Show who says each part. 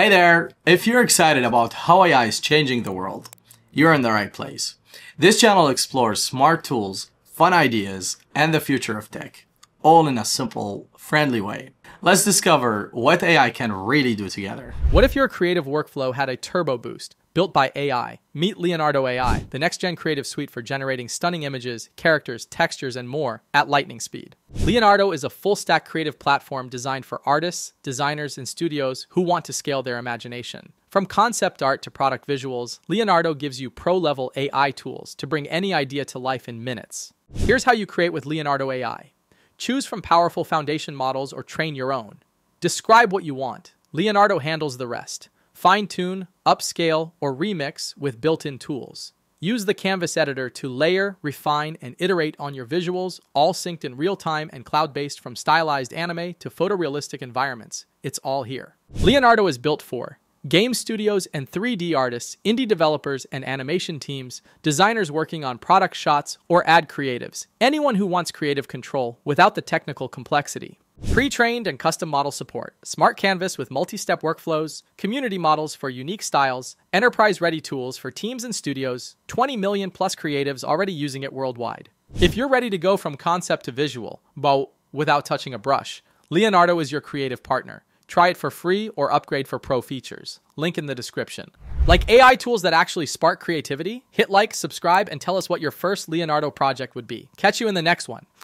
Speaker 1: Hey there! If you're excited about how AI is changing the world, you're in the right place. This channel explores smart tools, fun ideas, and the future of tech, all in a simple, friendly way. Let's discover what AI can really do together.
Speaker 2: What if your creative workflow had a turbo boost? Built by AI. Meet Leonardo AI, the next gen creative suite for generating stunning images, characters, textures, and more at lightning speed. Leonardo is a full stack creative platform designed for artists, designers, and studios who want to scale their imagination. From concept art to product visuals, Leonardo gives you pro level AI tools to bring any idea to life in minutes. Here's how you create with Leonardo AI choose from powerful foundation models or train your own. Describe what you want. Leonardo handles the rest fine tune, upscale, or remix with built in tools. Use the Canvas editor to layer, refine, and iterate on your visuals, all synced in real time and cloud based from stylized anime to photorealistic environments. It's all here. Leonardo is built for game studios and 3D artists, indie developers and animation teams, designers working on product shots, or ad creatives. Anyone who wants creative control without the technical complexity. Pre-trained and custom model support, smart canvas with multi-step workflows, community models for unique styles, enterprise-ready tools for teams and studios, 20 million plus creatives already using it worldwide. If you're ready to go from concept to visual, but without touching a brush, Leonardo is your creative partner. Try it for free or upgrade for pro features. Link in the description. Like AI tools that actually spark creativity? Hit like, subscribe, and tell us what your first Leonardo project would be. Catch you in the next one.